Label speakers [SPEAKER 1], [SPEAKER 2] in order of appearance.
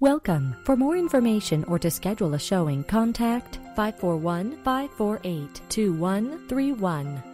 [SPEAKER 1] Welcome. For more information or to schedule a showing, contact 541 548 2131.